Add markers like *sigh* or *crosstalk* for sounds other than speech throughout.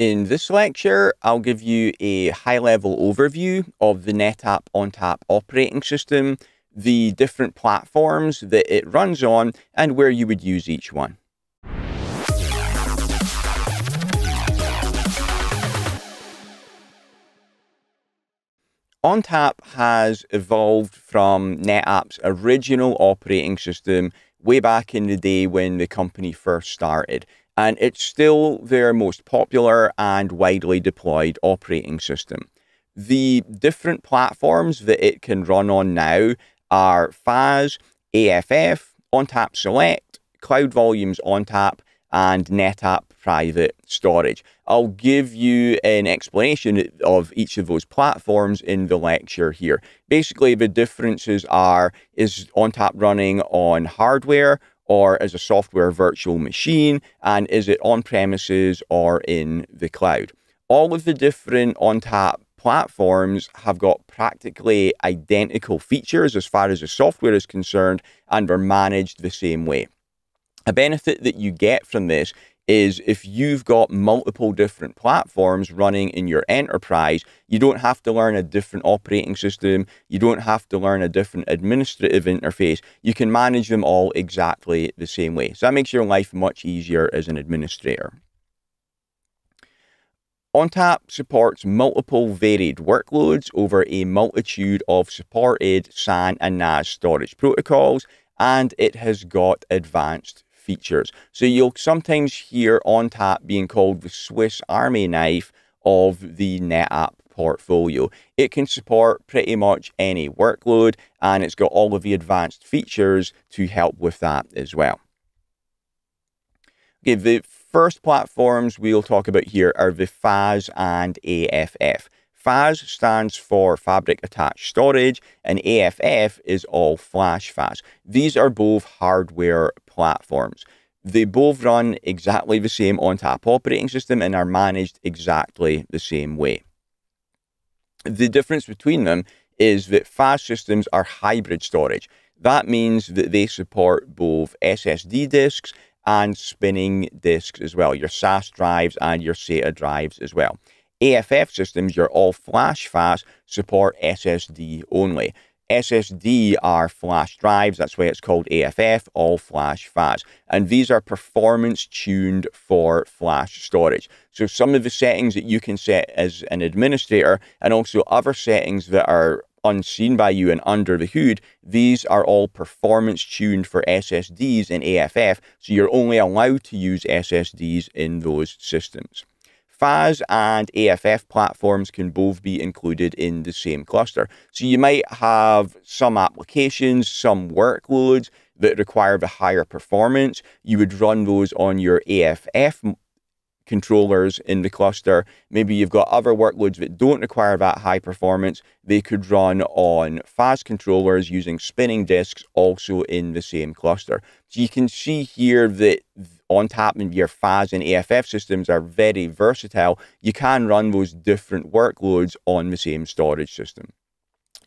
In this lecture, I'll give you a high-level overview of the NetApp ONTAP operating system, the different platforms that it runs on, and where you would use each one. ONTAP has evolved from NetApp's original operating system way back in the day when the company first started and it's still their most popular and widely deployed operating system. The different platforms that it can run on now are FAS, AFF, ONTAP Select, Cloud Volumes ONTAP, and NetApp Private Storage. I'll give you an explanation of each of those platforms in the lecture here. Basically, the differences are, is ONTAP running on hardware or as a software virtual machine, and is it on premises or in the cloud? All of the different ONTAP platforms have got practically identical features as far as the software is concerned and are managed the same way. A benefit that you get from this is if you've got multiple different platforms running in your enterprise, you don't have to learn a different operating system. You don't have to learn a different administrative interface. You can manage them all exactly the same way. So that makes your life much easier as an administrator. ONTAP supports multiple varied workloads over a multitude of supported SAN and NAS storage protocols, and it has got advanced features. So you'll sometimes hear ONTAP being called the Swiss Army knife of the NetApp portfolio. It can support pretty much any workload and it's got all of the advanced features to help with that as well. Okay, the first platforms we'll talk about here are the FAS and AFF. FAS stands for Fabric Attached Storage, and AFF is all flash FAS. These are both hardware platforms. They both run exactly the same on ONTAP operating system and are managed exactly the same way. The difference between them is that FAS systems are hybrid storage. That means that they support both SSD disks and spinning disks as well, your SAS drives and your SATA drives as well. AFF systems, your all flash FAS, support SSD only. SSD are flash drives. That's why it's called AFF, all flash FAS. And these are performance tuned for flash storage. So some of the settings that you can set as an administrator and also other settings that are unseen by you and under the hood, these are all performance tuned for SSDs in AFF. So you're only allowed to use SSDs in those systems. FAS and AFF platforms can both be included in the same cluster. So you might have some applications, some workloads that require the higher performance. You would run those on your AFF controllers in the cluster. Maybe you've got other workloads that don't require that high performance. They could run on FAS controllers using spinning disks also in the same cluster. So you can see here that ONTAP and your FAS and AFF systems are very versatile. You can run those different workloads on the same storage system.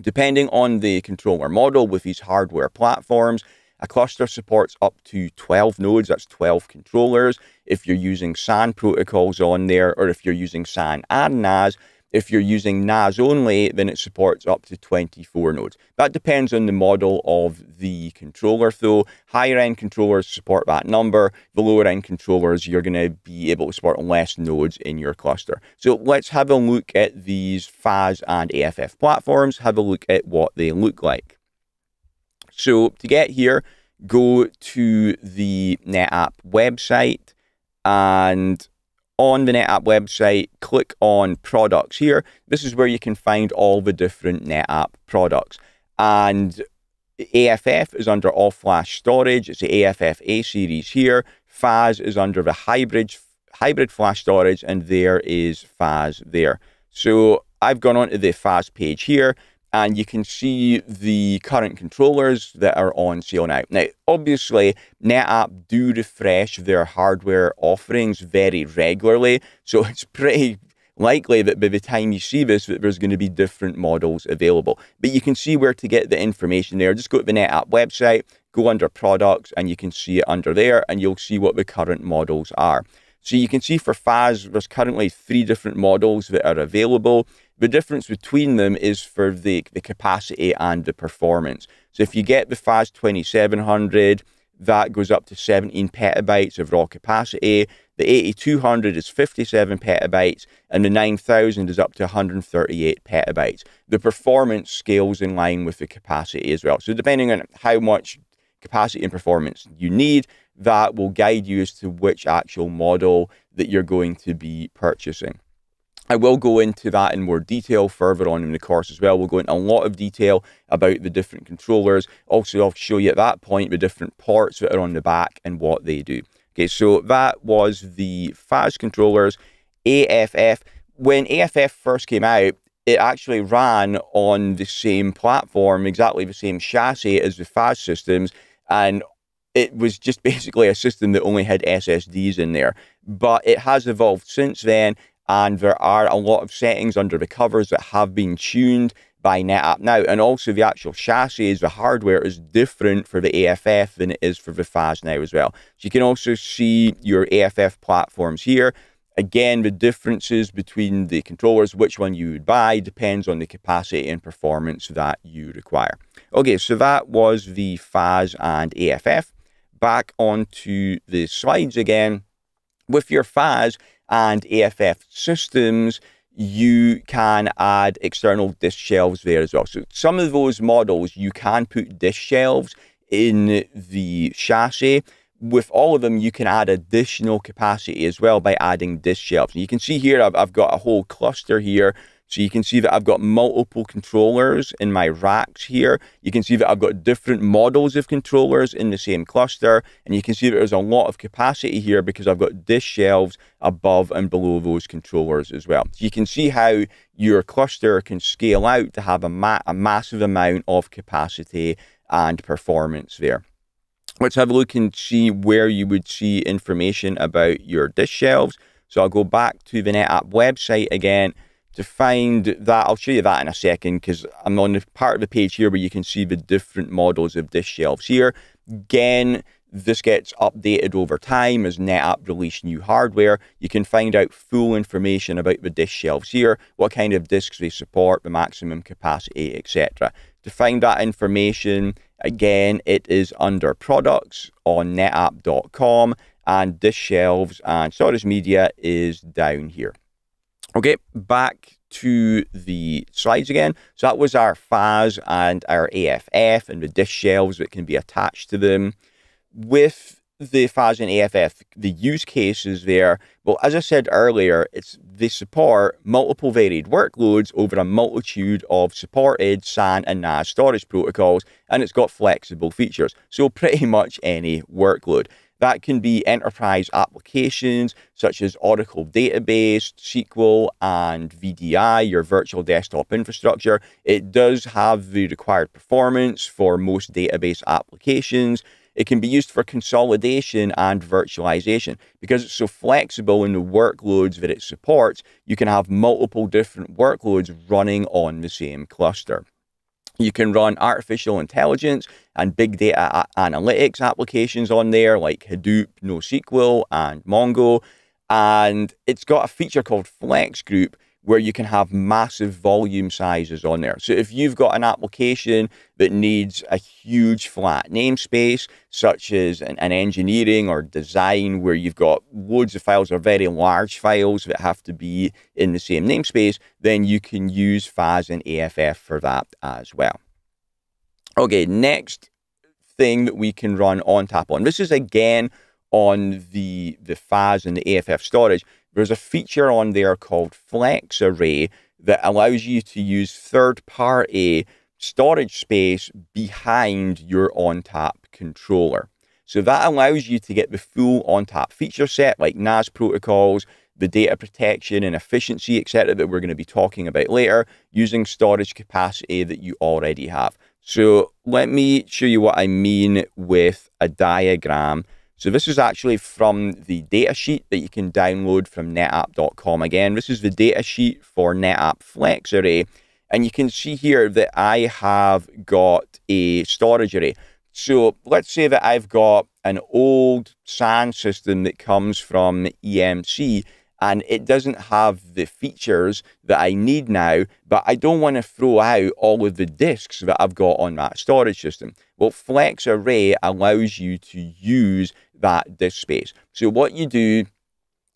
Depending on the controller model with these hardware platforms, a cluster supports up to 12 nodes, that's 12 controllers. If you're using SAN protocols on there, or if you're using SAN and NAS, if you're using NAS only, then it supports up to 24 nodes. That depends on the model of the controller, though. Higher end controllers support that number. The lower end controllers, you're going to be able to support less nodes in your cluster. So let's have a look at these FAS and AFF platforms, have a look at what they look like. So to get here, go to the NetApp website and on the NetApp website, click on products here. This is where you can find all the different NetApp products. And AFF is under all flash storage. It's the AFF A series here. FAS is under the hybrid hybrid flash storage, and there is FAS there. So I've gone onto the FAS page here and you can see the current controllers that are on sale now. Now, obviously, NetApp do refresh their hardware offerings very regularly, so *laughs* it's pretty likely that by the time you see this, that there's going to be different models available. But you can see where to get the information there. Just go to the NetApp website, go under products, and you can see it under there, and you'll see what the current models are. So you can see for FAS, there's currently three different models that are available. The difference between them is for the, the capacity and the performance. So if you get the FAS 2700, that goes up to 17 petabytes of raw capacity. The 8200 is 57 petabytes, and the 9000 is up to 138 petabytes. The performance scales in line with the capacity as well. So depending on how much capacity and performance you need, that will guide you as to which actual model that you're going to be purchasing. I will go into that in more detail further on in the course as well. We'll go into a lot of detail about the different controllers. Also, I'll show you at that point the different ports that are on the back and what they do. Okay, so that was the FAS controllers, AFF. When AFF first came out, it actually ran on the same platform, exactly the same chassis as the FAS systems, and it was just *laughs* basically a system that only had SSDs in there. But it has evolved since then, and there are a lot of settings under the covers that have been tuned by NetApp now. And also the actual chassis, the hardware is different for the AFF than it is for the FAS now as well. So you can also see your AFF platforms here. Again, the differences between the controllers, which one you would buy, depends on the capacity and performance that you require. Okay, so that was the FAS and AFF. Back onto the slides again. With your FAS, and AFF systems, you can add external disk shelves there as well. So some of those models, you can put disk shelves in the chassis. With all of them, you can add additional capacity as well by adding disk shelves. And you can see here, I've, I've got a whole cluster here so you can see that I've got multiple controllers in my racks here. You can see that I've got different models of controllers in the same cluster. And you can see that there's a lot of capacity here because I've got disk shelves above and below those controllers as well. So you can see how your cluster can scale out to have a, ma a massive amount of capacity and performance there. Let's have a look and see where you would see information about your disk shelves. So I'll go back to the NetApp website again to find that, I'll show you that in a second because I'm on the part of the page here where you can see the different models of disk shelves here. Again, this gets updated over time as NetApp release new hardware. You can find out full information about the disk shelves here, what kind of disks they support, the maximum capacity, etc. To find that information, again, it is under products on netapp.com and disk shelves and storage media is down here. Okay, back to the slides again. So that was our FAS and our AFF and the disk shelves that can be attached to them. With the FAS and AFF, the use cases there, well, as I said earlier, it's they support multiple varied workloads over a multitude of supported SAN and NAS storage protocols, and it's got flexible features. So pretty much any workload. That can be enterprise applications such as Oracle Database, SQL, and VDI, your virtual desktop infrastructure. It does have the required performance for most database applications. It can be used for consolidation and virtualization. Because it's so flexible in the workloads that it supports, you can have multiple different workloads running on the same cluster. You can run artificial intelligence and big data analytics applications on there like Hadoop, NoSQL, and Mongo. And it's got a feature called FlexGroup, where you can have massive volume sizes on there. So if you've got an application that needs a huge flat namespace, such as an, an, engineering or design, where you've got loads of files or very large files that have to be in the same namespace, then you can use FAS and AFF for that as well. Okay, next thing that we can run ONTAP on. This is again on the, the FAS and the AFF storage there's a feature on there called FlexArray that allows you to use third party storage space behind your ONTAP controller. So that allows you to get the full ONTAP feature set like NAS protocols, the data protection and efficiency, etc., that we're going to be talking about later using storage capacity that you already have. So let me show you what I mean with a diagram so this is actually from the datasheet that you can download from netapp.com. Again, this is the datasheet for NetApp FlexArray. And you can see here that I have got a storage array. So let's say that I've got an old SAN system that comes from EMC and it doesn't have the features that I need now, but I don't want to throw out all of the disks that I've got on that storage system. Well, FlexArray allows you to use that disk space. So what you do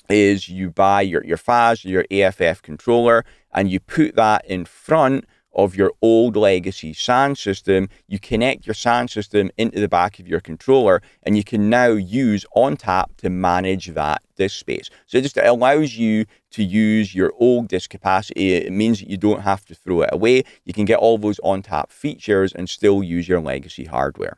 is you buy your, your FAS, your AFF controller, and you put that in front of your old legacy SAN system, you connect your SAN system into the back of your controller, and you can now use ONTAP to manage that disk space. So it just allows you to use your old disk capacity. It means that you don't have to throw it away. You can get all those ONTAP features and still use your legacy hardware.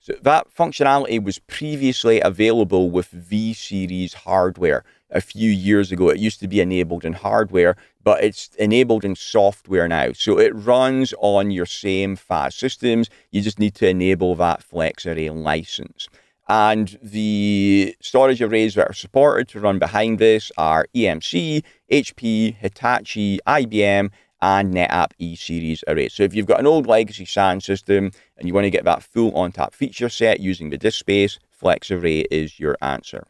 So that functionality was previously available with V-Series hardware a few years ago. It used to be enabled in hardware, but it's enabled in software now. So it runs on your same FAS systems. You just need to enable that FlexArray license. And the storage arrays that are supported to run behind this are EMC, HP, Hitachi, IBM, and NetApp E-Series arrays. So if you've got an old legacy SAN system and you want to get that full ONTAP feature set using the disk space, FlexArray is your answer.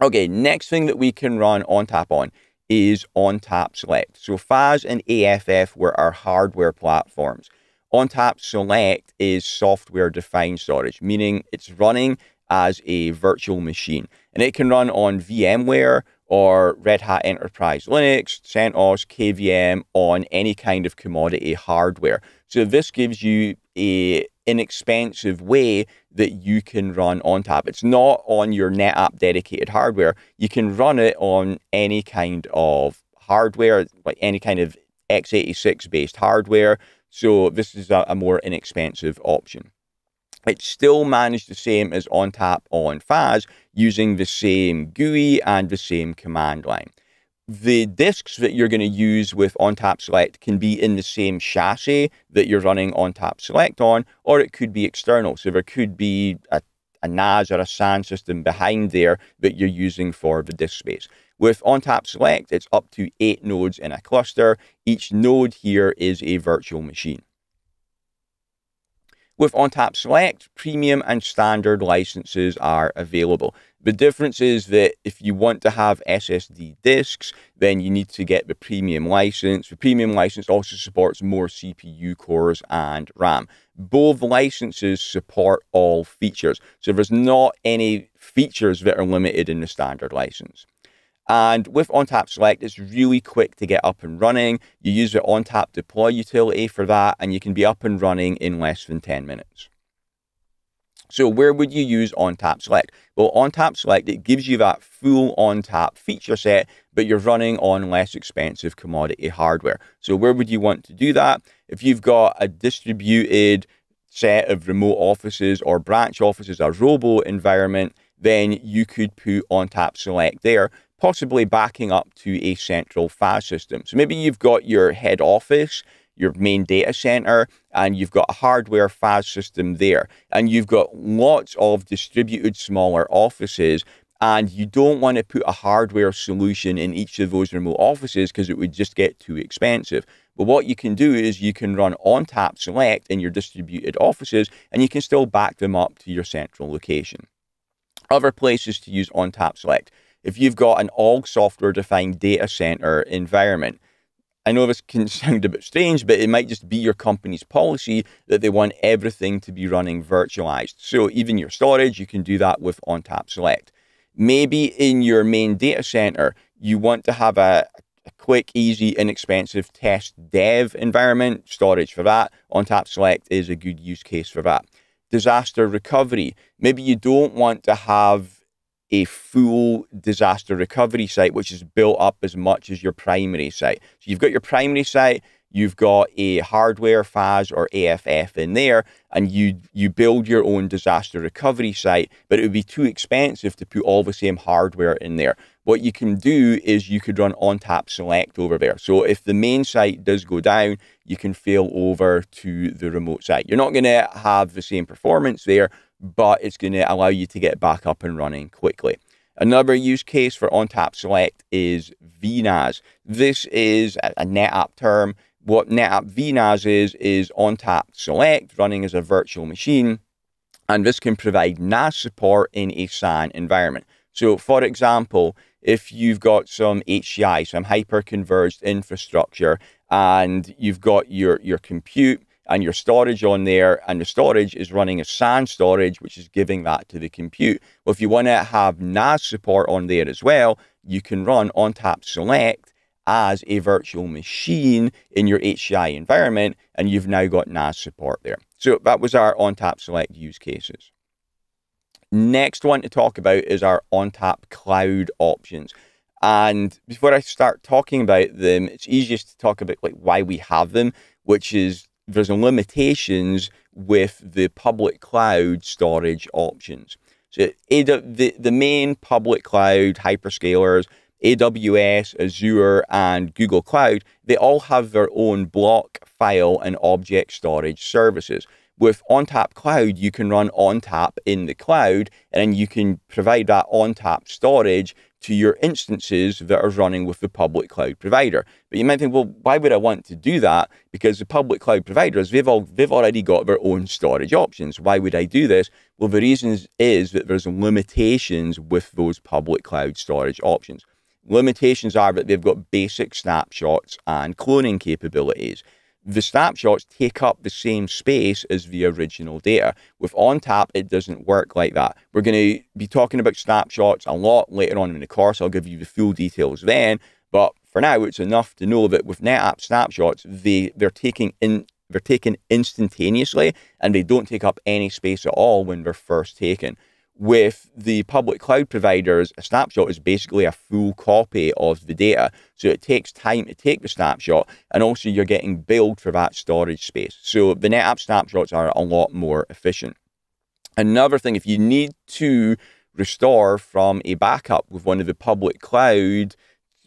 Okay, next thing that we can run ONTAP on is ONTAP Select. So FAS and AFF were our hardware platforms. ONTAP Select is software-defined storage, meaning it's running as a virtual machine. And it can run on VMware or Red Hat Enterprise Linux, CentOS, KVM on any kind of commodity hardware. So this gives you a inexpensive way that you can run ONTAP. It's not on your NetApp dedicated hardware. You can run it on any kind of hardware, like any kind of x86 based hardware. So this is a, a more inexpensive option. It's still managed the same as ONTAP on FAS using the same GUI and the same command line the disks that you're going to use with ONTAP Select can be in the same chassis that you're running ONTAP Select on, or it could be external. So there could be a, a NAS or a SAN system behind there that you're using for the disk space. With ONTAP Select, it's up to eight nodes in a cluster. Each node here is a virtual machine. With ONTAP Select, premium and standard licenses are available. The difference is that if you want to have SSD disks, then you need to get the premium license. The premium license also supports more CPU cores and RAM. Both licenses support all features. So there's not any features that are limited in the standard license. And with ONTAP Select, it's really quick to get up and running. You use the ONTAP deploy utility for that, and you can be up and running in less than 10 minutes. So where would you use ONTAP Select? Well, ONTAP Select, it gives you that full ONTAP feature set, but you're running on less expensive commodity hardware. So where would you want to do that? If you've got a distributed set of remote offices or branch offices, a robo environment, then you could put ONTAP Select there, possibly backing up to a central FAS system. So maybe you've got your head office your main data center and you've got a hardware FAS system there and you've got lots of distributed smaller offices and you don't want to put a hardware solution in each of those remote offices because it would just get too expensive. But what you can do is you can run ONTAP Select in your distributed offices and you can still back them up to your central location. Other places to use ONTAP Select. If you've got an all software defined data center environment, I know this can *laughs* sound a bit strange, but it might just be your company's policy that they want everything to be running virtualized. So even your storage, you can do that with ONTAP Select. Maybe in your main data center, you want to have a, a quick, easy, inexpensive test dev environment, storage for that. ONTAP Select is a good use case for that. Disaster recovery. Maybe you don't want to have a full disaster recovery site, which is built up as much as your primary site. So you've got your primary site, you've got a hardware FAS or AFF in there, and you you build your own disaster recovery site, but it would be too expensive to put all the same hardware in there. What you can do is you could run ONTAP Select over there. So if the main site does go down, you can fail over to the remote site. You're not going to have the same performance there, but it's going to allow you to get back up and running quickly. Another use case for ONTAP Select is VNAS. This is a NetApp term What NetApp vNAS is, is ONTAP Select running as a virtual machine. And this can provide NAS support in a SAN environment. So, for example, if you've got some HCI, some hyper-converged infrastructure, and you've got your, your compute and your storage on there, and the storage is running a SAN storage, which is giving that to the compute. Well, if you want to have NAS support on there as well, you can run ONTAP Select as a virtual machine in your HCI environment, and you've now got NAS support there. So that was our ONTAP Select use cases. Next one to talk about is our ONTAP Cloud options. And before I start talking about them, it's easiest to talk about like why we have them, which is there's limitations with the public cloud storage options. So the, the main public cloud hyperscalers, AWS, Azure, and Google Cloud, they all have their own block, file, and object storage services. With ONTAP Cloud, you can run ONTAP in the cloud, and you can provide that ONTAP storage to your instances that are running with the public cloud provider. But you might think, well, why would I want to do that? Because the public cloud providers, they've, all, they've already got their own storage options. Why would I do this? Well, the reason is that there's limitations with those public cloud storage options. Limitations are that they've got basic snapshots and cloning capabilities the snapshots take up the same space as the original data. With ONTAP, it doesn't work like that. We're going to be talking about snapshots a lot later on in the course. I'll give you the full details then. But for now, it's enough to know that with NetApp snapshots, they, they're taking in they're taken instantaneously and they don't take up any space at all when they're first taken with the public cloud providers, a snapshot is basically a full copy of the data. So it takes time to take the snapshot, and also you're getting billed for that storage space. So the NetApp snapshots are a lot more efficient. Another thing, if you need to restore from a backup with one of the public cloud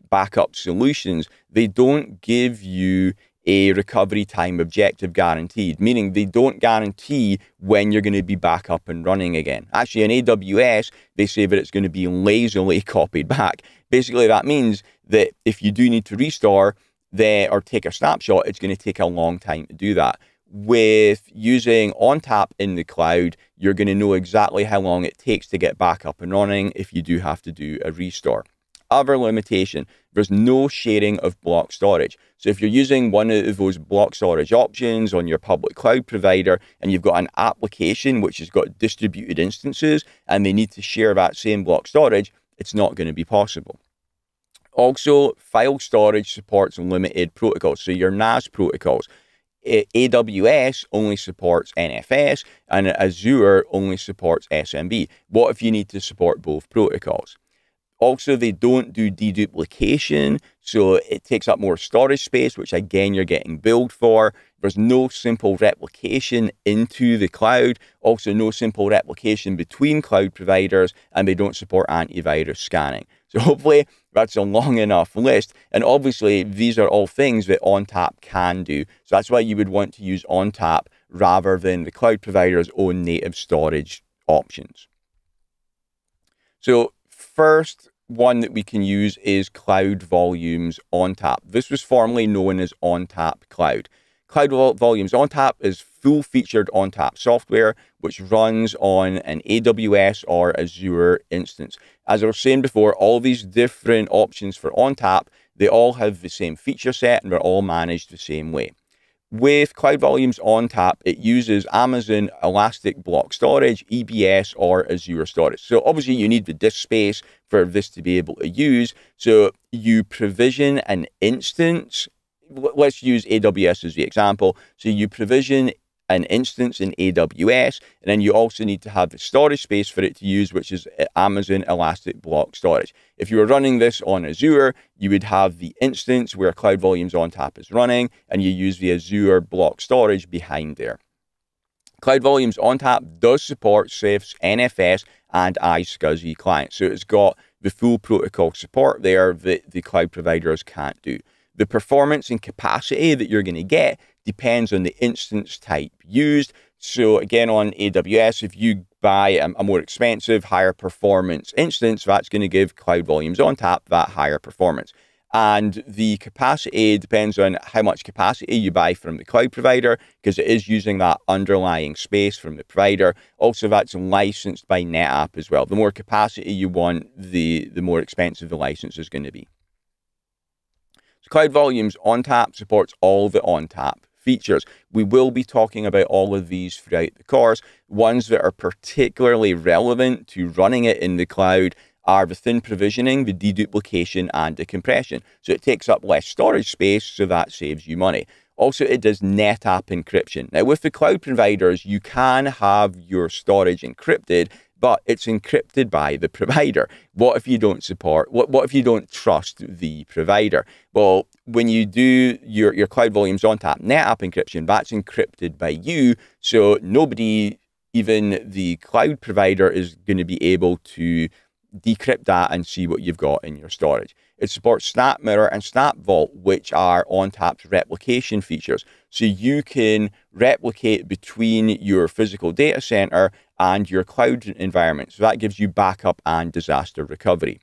backup solutions, they don't give you a recovery time objective guaranteed, meaning they don't guarantee when you're going to be back up and running again. Actually, in AWS, they say that it's going to be lazily *laughs* copied back. Basically, that means that if you do need to restore the, or take a snapshot, it's going to take a long time to do that. With using ONTAP in the cloud, you're going to know exactly how long it takes to get back up and running if you do have to do a restore other limitation, there's no sharing of block storage. So if you're using one of those block storage options on your public cloud provider and you've got an application which has got distributed instances and they need to share that same block storage, it's not going to be possible. Also, file storage supports limited protocols, so your NAS protocols. AWS only supports NFS and Azure only supports SMB. What if you need to support both protocols? Also, they don't do deduplication, so it takes up more storage space, which again, you're getting billed for. There's no simple replication into the cloud, also, no simple replication between cloud providers, and they don't support antivirus scanning. So, hopefully, that's a long enough list. And obviously, these are all things that ONTAP can do. So, that's why you would want to use ONTAP rather than the cloud provider's own native storage options. So, first one that we can use is Cloud Volumes ONTAP. This was formerly known as ONTAP Cloud. Cloud Volumes ONTAP is full-featured ONTAP software which runs on an AWS or Azure instance. As I was saying before, all these different options for ONTAP, they all have the same feature set and they're all managed the same way. With Cloud Volumes ONTAP, it uses Amazon Elastic Block Storage, EBS, or Azure Storage. So obviously you need the disk space for this to be able to use. So you provision an instance. Let's use AWS as the example. So you provision an instance in AWS, and then you also need to have the storage space for it to use, which is uh, Amazon Elastic Block Storage. If you were running this on Azure, you would have the instance where Cloud Volumes ONTAP is running, and you use the Azure Block Storage behind there. Cloud Volumes ONTAP does support CIFS NFS and iSCSI clients, so it's got the full protocol support there that the cloud providers can't do. The performance and capacity that you're going to get depends on the instance type used. So again, on AWS, if you buy a, more expensive, higher performance instance, that's going to give Cloud Volumes ONTAP that higher performance. And the capacity depends on how much capacity you buy from the cloud provider, because it is using that underlying space from the provider. Also, that's licensed by NetApp as well. The more capacity you want, the, the more expensive the license is going to be. So Cloud Volumes ONTAP supports all the ONTAP features. We will be talking about all of these throughout the course. Ones that are particularly relevant to running it in the cloud are the thin provisioning, the deduplication, and the compression. So it takes up less storage space, so that saves you money. Also, it does NetApp encryption. Now, with the cloud providers, you can have your storage encrypted, but it's encrypted by the provider. What if you don't support, what, what if you don't trust the provider? Well, when you do your, your cloud volumes ONTAP NetApp encryption, that's encrypted by you. So nobody, even the cloud provider, is going to be able to decrypt that and see what you've got in your storage. It supports SnapMirror and SnapVault, which are ONTAP's replication features. So you can replicate between your physical data center and your cloud environment. So that gives you backup and disaster recovery.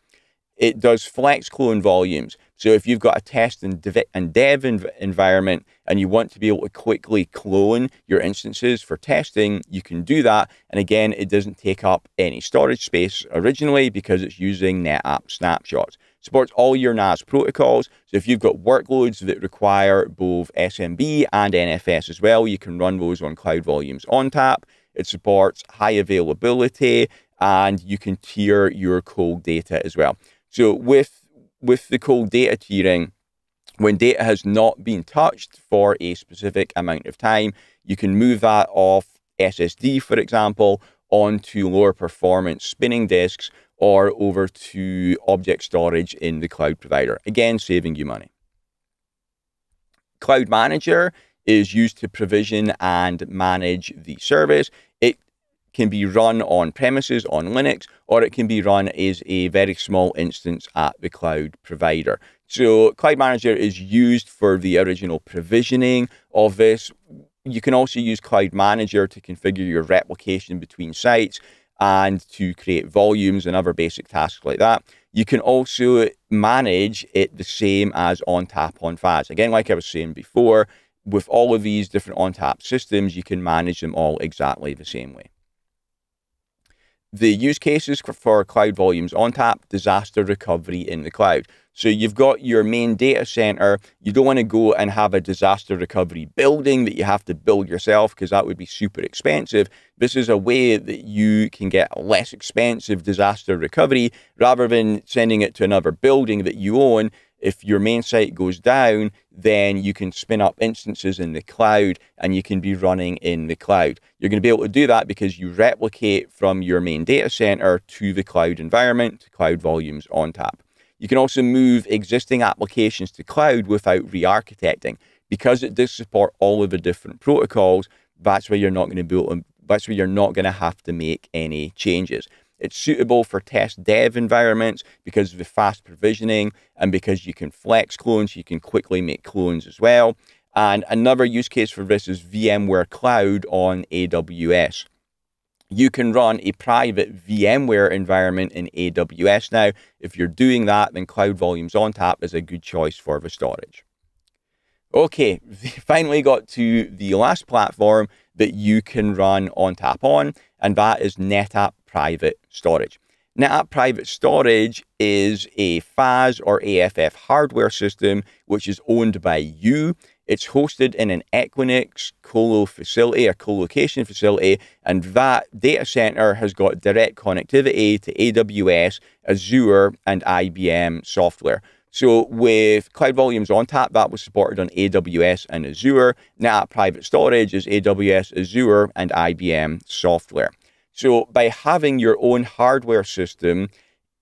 It does FlexClone volumes. So if you've got a test and dev, environment and you want to be able to quickly clone your instances for testing, you can do that. And again, it doesn't take up any storage space originally because it's using NetApp snapshots. Supports all your NAS protocols. So if you've got workloads that require both SMB and NFS as well, you can run those on Cloud Volumes ONTAP. It supports high availability and you can tier your cold data as well. So with with the cold data tiering, when data has not been touched for a specific amount of time, you can move that off SSD, for example, onto lower performance spinning disks or over to object storage in the cloud provider. Again, saving you money. Cloud Manager is used to provision and manage the service. It can be run on premises on Linux, or it can be run as a very small instance at the cloud provider. So Cloud Manager is used for the original provisioning of this. You can also use Cloud Manager to configure your replication between sites and to create volumes and other basic tasks like that. You can also manage it the same as ONTAP on FAS. Again, like I was saying before, with all of these different ONTAP systems, you can manage them all exactly the same way. The use cases for Cloud Volumes ONTAP, disaster recovery in the cloud. So you've got your main data center. You don't want to go and have a disaster recovery building that you have to build yourself because that would be super expensive. This is a way that you can get less expensive disaster recovery rather than sending it to another building that you own if your main site goes down, then you can spin up instances in the cloud and you can be running in the cloud. You're going to be able to do that because you replicate from your main data center to the cloud environment, cloud volumes ONTAP. You can also move existing applications to cloud without re-architecting. Because it does support all of the different protocols, that's where you're not going to be able to, that's where you're not going to have to make any changes. It's suitable for test dev environments because of the fast provisioning and because you can FlexClones, you can quickly make clones as well. And another use case for this is VMware Cloud on AWS. You can run a private VMware environment in AWS now. If you're doing that, then Cloud Volumes ONTAP is a good choice for the storage. Okay, *laughs* finally got to the last platform that you can run ONTAP on, and that is NetApp Private Storage. NetApp Private Storage is a FAS or AFF hardware system which is owned by you. It's hosted in an Equinix colo facility, a co-location facility, and that data center has got direct connectivity to AWS, Azure, and IBM SoftLayer. So with Cloud Volumes ONTAP, that was supported on AWS and Azure. NetApp Private Storage is AWS, Azure, and IBM SoftLayer. So by having your own hardware system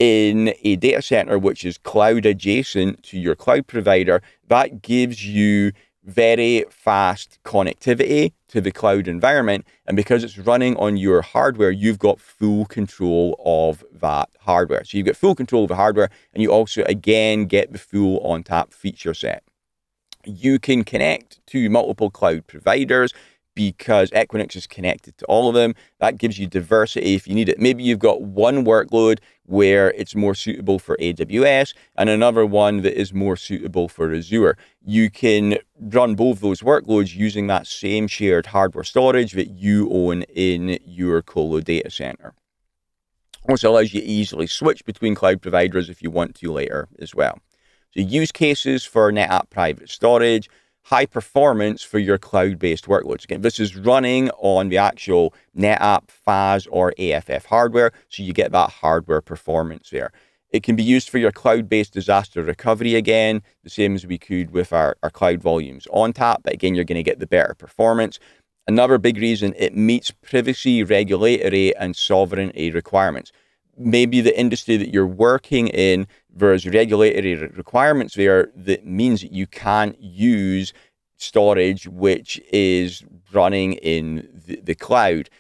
in a data center which is cloud adjacent to your cloud provider, that gives you very fast connectivity to the cloud environment. And because it's running on your hardware, you've got full control of that hardware. So you've got full control of the hardware, and you also, again, get the full ONTAP feature set. You can connect to multiple cloud providers because Equinix is connected to all of them. That gives you diversity if you need it. Maybe you've got one workload where it's more suitable for AWS and another one that is more suitable for Azure. You can run both those workloads using that same shared hardware storage that you own in your colo data center. Also allows you to easily switch between cloud providers if you want to later as well. So use cases for NetApp private storage, high performance for your cloud-based workloads. Again, this is running on the actual NetApp FAS or AFF hardware, so you get that hardware performance there. It can be used for your cloud-based disaster recovery again, the same as we could with our, our cloud volumes ONTAP, but again, you're going to get the better performance. Another big reason, it meets privacy, regulatory, and sovereignty requirements. Maybe the industry that you're working in, there's regulatory requirements there that means that you can't use storage which is running in the, the cloud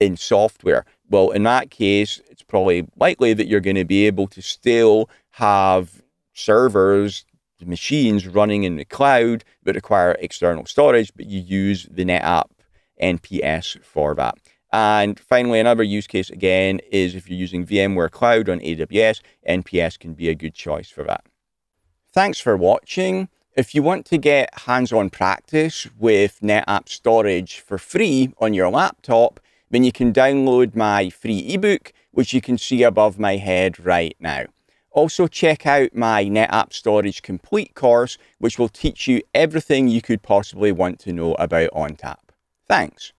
in software. Well, in that case, it's probably likely that you're going to be able to still have servers, machines running in the cloud that require external storage, but you use the NetApp NPS for that. And finally, another use case again is if you're using VMware Cloud on AWS, NPS can be a good choice for that. Thanks for watching. If you want to get hands-on practice with NetApp storage for free on your laptop, then you can download my free ebook, which you can see above my head right now. Also check out my NetApp Storage Complete course, which will teach you everything you could possibly want to know about ONTAP. Thanks.